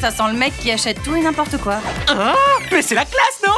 Ça sent le mec qui achète tout et n'importe quoi. Ah, mais c'est la classe, non?